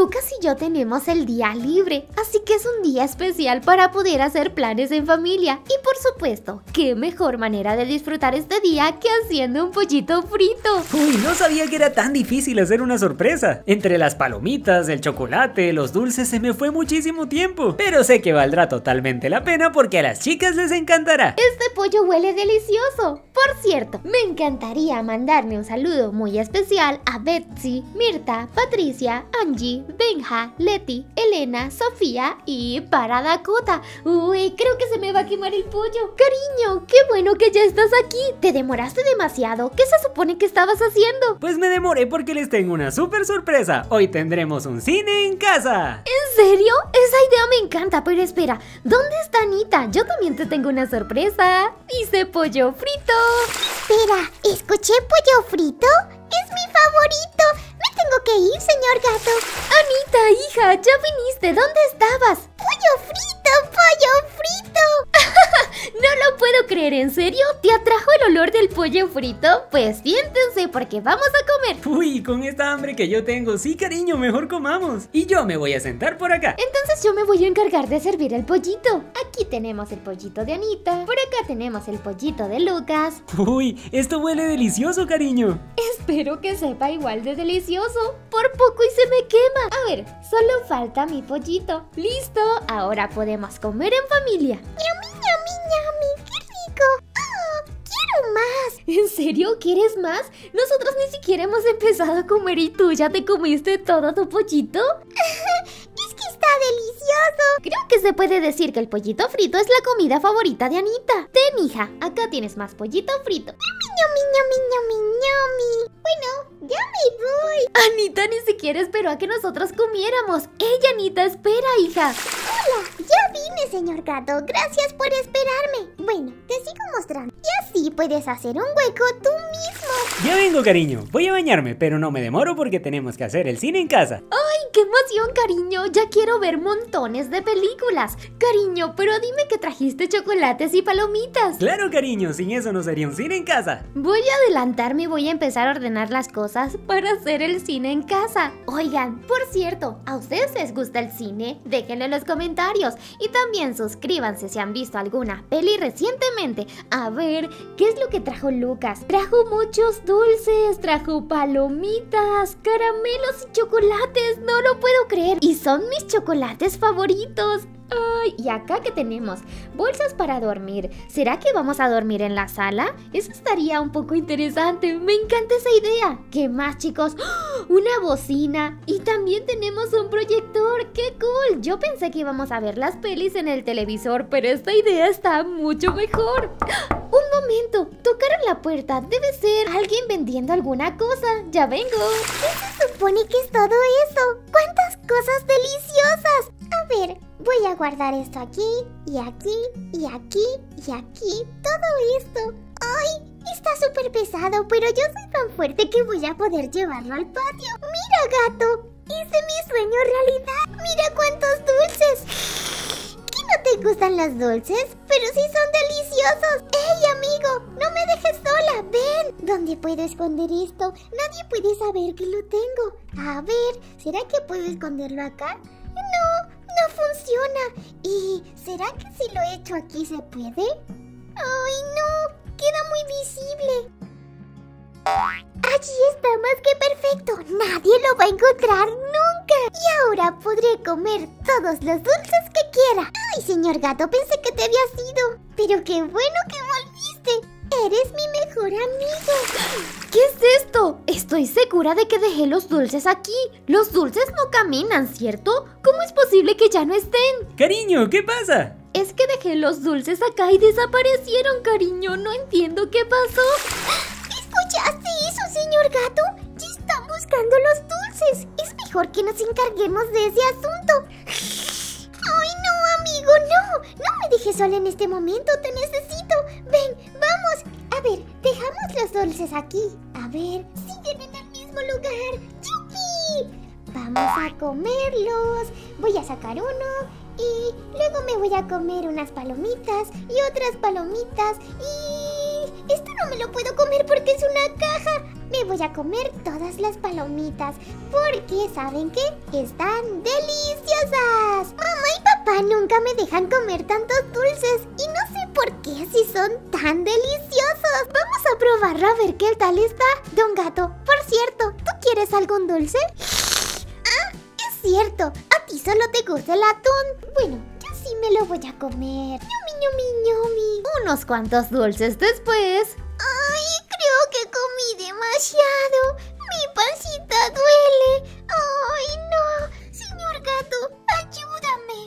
Lucas y yo tenemos el día libre, así que es un día especial para poder hacer planes en familia. Y por supuesto, qué mejor manera de disfrutar este día que haciendo un pollito frito. Uy, no sabía que era tan difícil hacer una sorpresa. Entre las palomitas, el chocolate, los dulces se me fue muchísimo tiempo. Pero sé que valdrá totalmente la pena porque a las chicas les encantará. Este pollo huele delicioso. Por cierto, me encantaría mandarme un saludo muy especial a Betsy, Mirta, Patricia, Angie, Benja, Leti, Elena, Sofía y para Dakota. Uy, creo que se me va a quemar el pollo. Cariño, qué bueno que ya estás aquí. Te demoraste demasiado. ¿Qué se supone que estabas haciendo? Pues me demoré porque les tengo una súper sorpresa. Hoy tendremos un cine en casa. ¿En serio? Esa idea me encanta, pero espera, ¿dónde está Anita? Yo también te tengo una sorpresa. Dice pollo frito. Espera, ¿escuché pollo frito? ¡Es mi favorito! ¡Me tengo que ir, señor gato! Anita, hija, ya viniste. ¿Dónde estabas? ¡Pollo frito! ¡Pollo frito! no lo puedo creer, ¿en serio? ¿Te olor del pollo frito? Pues siéntense porque vamos a comer. Uy, con esta hambre que yo tengo, sí cariño, mejor comamos. Y yo me voy a sentar por acá. Entonces yo me voy a encargar de servir el pollito. Aquí tenemos el pollito de Anita. Por acá tenemos el pollito de Lucas. Uy, esto huele delicioso, cariño. Espero que sepa igual de delicioso. Por poco y se me quema. A ver, solo falta mi pollito. Listo, ahora podemos comer en familia. ¡Yami, yami, yami! ¡Qué rico! ¡Ah! ¡Quiero más! ¿En serio quieres más? Nosotros ni siquiera hemos empezado a comer y tú ya te comiste todo tu pollito. ¡Es que está delicioso! Creo que se puede decir que el pollito frito es la comida favorita de Anita. Ten, hija, acá tienes más pollito frito. ¡Yami, yami, yami, yami, yami! Bueno, ya me voy. Anita ni siquiera esperó a que nosotros comiéramos. Ella, Anita, espera, hija. Hola, ya vine, señor gato. Gracias por esperarme. Bueno, te sigo mostrando. Y así puedes hacer un hueco tú mismo. Ya vengo, cariño. Voy a bañarme, pero no me demoro porque tenemos que hacer el cine en casa. ¡Ay, qué emoción, cariño! Ya quiero ver montones de películas. Cariño, pero dime que trajiste chocolates y palomitas. Claro, cariño, sin eso no sería un cine en casa. Voy a adelantarme y voy a empezar a ordenar las cosas para hacer el cine en casa. Oigan, por cierto, ¿a ustedes les gusta el cine? Déjenlo en los comentarios. Y también suscríbanse si han visto alguna peli recientemente. A ver, ¿qué es lo que trajo Lucas? Trajo muchos dulces, trajo palomitas, caramelos y chocolates. No lo puedo creer. Y son mis chocolates favoritos. Ay, y acá que tenemos bolsas para dormir. ¿Será que vamos a dormir en la sala? Eso estaría un poco interesante. Me encanta esa idea. ¿Qué más, chicos? ¡Oh! Una bocina. Y también tenemos un proyector. ¡Qué cool! Yo pensé que íbamos a ver las pelis en el televisor, pero esta idea está mucho mejor. ¡Oh! Un momento. Tocaron la puerta. Debe ser alguien vendiendo alguna cosa. Ya vengo. ¿Qué se supone que es todo eso? ¡Cuántas cosas deliciosas! A ver, voy a guardar esto aquí, y aquí, y aquí, y aquí. Todo esto. ¡Ay! Está súper pesado, pero yo soy tan fuerte que voy a poder llevarlo al patio. ¡Mira, gato! Hice mi sueño realidad. ¡Mira cuántos dulces! ¿Qué no te gustan los dulces? Pero sí son deliciosos. ¡Ey, amigo! ¡No me dejes sola! ¡Ven! ¿Dónde puedo esconder esto? Nadie puede saber que lo tengo. A ver, ¿será que puedo esconderlo acá? No, no funciona. ¿Y será que si lo echo aquí se puede? ¡Ay, no! Queda muy visible. Allí está más que perfecto. Nadie lo va a encontrar nunca. Y ahora podré comer todos los dulces que quiera. Ay, señor gato, pensé que te había ido. Pero qué bueno que volviste. Eres mi mejor amigo. ¿Qué es esto? Estoy segura de que dejé los dulces aquí. Los dulces no caminan, ¿cierto? ¿Cómo es posible que ya no estén? Cariño, ¿qué pasa? Es que dejé los dulces acá y desaparecieron, cariño. No entiendo qué pasó. ¿Escuchaste eso, señor gato? Ya están buscando los dulces. Es mejor que nos encarguemos de ese asunto. ¡Ay, no, amigo, no! No me dejes sola en este momento, te necesito. Ven, vamos. A ver, dejamos los dulces aquí. A ver, siguen en el mismo lugar. ¡Yuki! Vamos a comerlos. Voy a sacar uno y luego me voy a comer unas palomitas y otras palomitas y... Esto no me lo puedo comer porque es una caja. Me voy a comer todas las palomitas porque, ¿saben qué? Están deliciosas. Mamá y papá nunca me dejan comer tantos dulces y no sé por qué si son tan deliciosos. Vamos a probarlo a ver qué tal está. Don Gato, por cierto, ¿tú quieres algún dulce? Ah, es cierto, a ti solo te gusta el atún. Bueno, yo sí me lo voy a comer. Ñumi, ñumi. Unos cuantos dulces después. Ay, creo que comí demasiado. Mi pancita duele. Ay, no. Señor gato, ayúdame.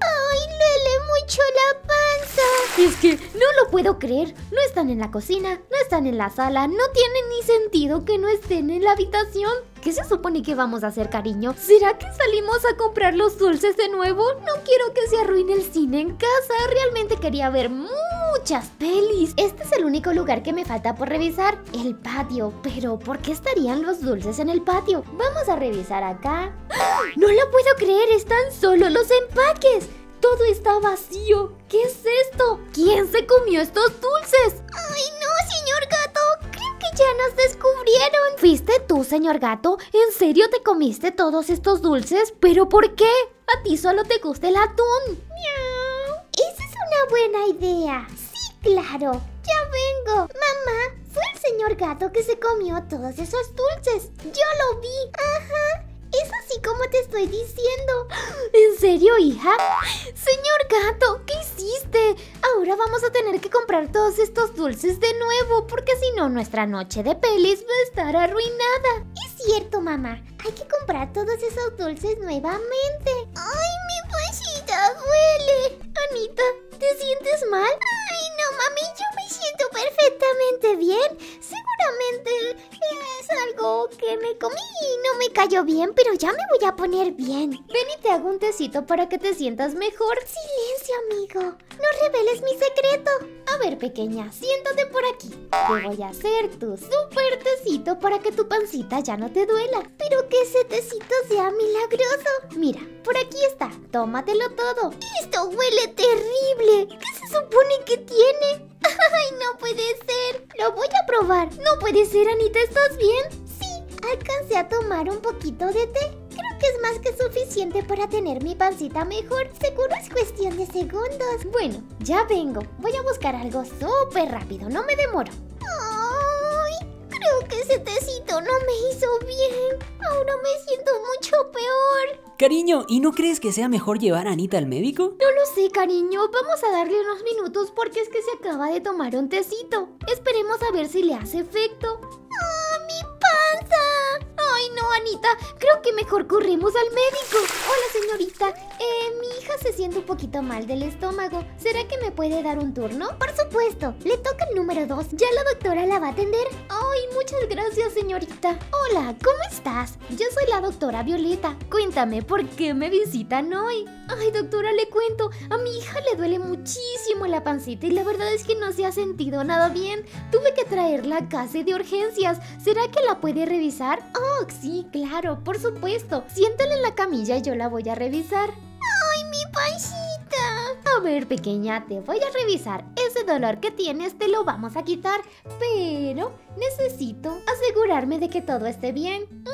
Ay, duele mucho la panza. Es que no lo puedo creer. No están en la cocina, no están en la sala, no tiene ni sentido que no estén en la habitación. ¿Qué se supone que vamos a hacer, cariño? ¿Será que salimos a comprar los dulces de nuevo? No quiero que se arruine el cine en casa. Realmente quería ver muchas pelis. Este es el único lugar que me falta por revisar, el patio. Pero, ¿por qué estarían los dulces en el patio? Vamos a revisar acá. No lo puedo creer, están solo los empaques. Todo está vacío. ¿Qué es esto? ¿Quién se comió estos dulces? Ay, no, señor gato. Creo que ya nos descubrieron. ¿Fuiste tú, señor gato? ¿En serio te comiste todos estos dulces? ¿Pero por qué? A ti solo te gusta el atún. Miau. Esa es una buena idea. Sí, claro. Ya vengo. Mamá, fue el señor gato que se comió todos esos dulces. Yo lo vi. Ajá. Es así como te estoy diciendo. ¿En serio, hija? Señor gato, ¿qué hiciste? Ahora vamos a tener que comprar todos estos dulces de nuevo, porque si no, nuestra noche de pelis va a estar arruinada. Es cierto, mamá. Hay que comprar todos esos dulces nuevamente. ¡Ay, mi pancita duele! Anita, ¿te sientes mal? Ay, no, mami, yo me siento perfectamente bien. Comí y no me cayó bien, pero ya me voy a poner bien. Ven y te hago un tecito para que te sientas mejor. Silencio, amigo. No reveles mi secreto. A ver, pequeña, siéntate por aquí. Te voy a hacer tu super tecito para que tu pancita ya no te duela. Pero que ese tecito sea milagroso. Mira, por aquí está. Tómatelo todo. Esto huele terrible. ¿Qué se supone que tiene? ¡Ay, no puede ser! Lo voy a probar. No puede ser, Anita, ¿estás bien? Alcancé a tomar un poquito de té. Creo que es más que suficiente para tener mi pancita mejor. Seguro es cuestión de segundos. Bueno, ya vengo. Voy a buscar algo súper rápido. No me demoro. Ay, creo que ese tecito no me hizo bien. Ahora me siento mucho peor. Cariño, ¿y no crees que sea mejor llevar a Anita al médico? No lo sé, cariño. Vamos a darle unos minutos porque es que se acaba de tomar un tecito. Esperemos a ver si le hace efecto. Mejor corremos al médico. Hola, señorita. Eh, mi hija se siente un poquito mal del estómago. ¿Será que me puede dar un turno? Por supuesto. Le toca el número 2. Ya la doctora la va a atender. Ay, muchas gracias, señorita. Hola, ¿cómo estás? Yo soy la doctora Violeta. Cuéntame, ¿por qué me visitan hoy? Ay, doctora, le cuento. A mi hija le duele muchísimo la pancita y la verdad es que no se ha sentido nada bien. Tuve que traerla a casa de urgencias. ¿Será que la puede revisar? Oh, sí, claro, por supuesto. Siéntala en la camilla y yo la voy a revisar. ¡Ay, mi pancita! A ver, pequeña, te voy a revisar. Ese dolor que tienes te lo vamos a quitar, pero necesito asegurarme de que todo esté bien.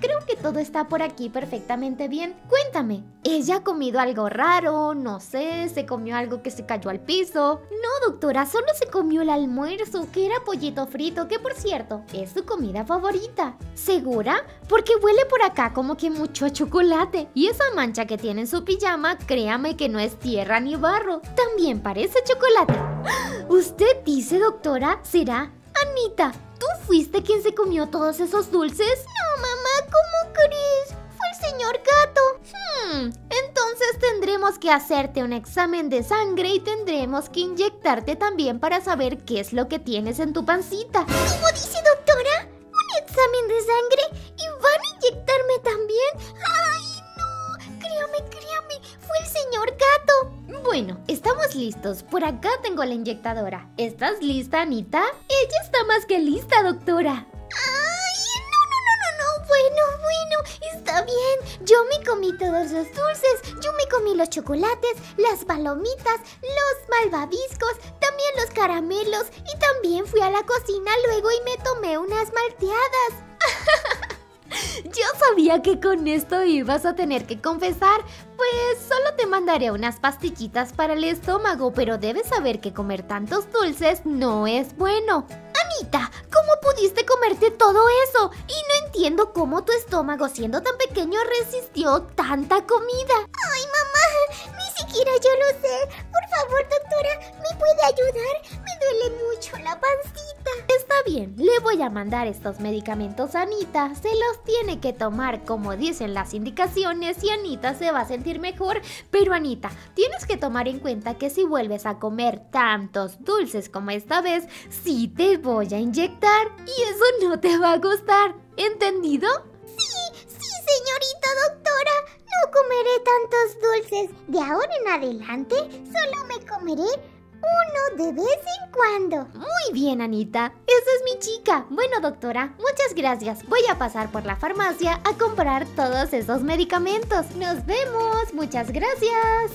Creo que todo está por aquí perfectamente bien. Cuéntame, ¿ella ha comido algo raro? No sé, ¿se comió algo que se cayó al piso? No, doctora, solo se comió el almuerzo, que era pollito frito, que por cierto, es su comida favorita. ¿Segura? Porque huele por acá como que mucho chocolate. Y esa mancha que tiene en su pijama, créame que no es tierra ni barro. También parece chocolate. ¿Usted dice, doctora? ¿Será? Anita, ¿tú fuiste quien se comió todos esos dulces? No, Fue el señor gato. Hmm, entonces tendremos que hacerte un examen de sangre y tendremos que inyectarte también para saber qué es lo que tienes en tu pancita. ¿Cómo dice doctora? ¿Un examen de sangre? ¿Y van a inyectarme también? ¡Ay, no! Créame, créame, fue el señor gato. Bueno, estamos listos. Por acá tengo la inyectadora. ¿Estás lista, Anita? Ella está más que lista, doctora. Está bien. Yo me comí todos los dulces. Yo me comí los chocolates, las palomitas, los malvaviscos, también los caramelos y también fui a la cocina luego y me tomé unas malteadas. Yo sabía que con esto ibas a tener que confesar, pues solo te mandaré unas pastillitas para el estómago, pero debes saber que comer tantos dulces no es bueno. Anita, ¿cómo pudiste comerte todo eso? Y no entiendo cómo tu estómago, siendo tan pequeño, resistió tanta comida. Ay, mamá, ni siquiera yo lo sé. Por favor, doctora, ¿me puede ayudar? Me duele mucho la pancita. Bien, le voy a mandar estos medicamentos a Anita. Se los tiene que tomar como dicen las indicaciones y Anita se va a sentir mejor. Pero Anita, tienes que tomar en cuenta que si vuelves a comer tantos dulces como esta vez, sí te voy a inyectar y eso no te va a gustar. ¿Entendido? Sí, sí, señorita doctora. No comeré tantos dulces. De ahora en adelante, solo me comeré uno de vez en cuando. Muy bien, Anita. Esa es mi chica. Bueno, doctora, muchas gracias. Voy a pasar por la farmacia a comprar todos esos medicamentos. Nos vemos. Muchas gracias.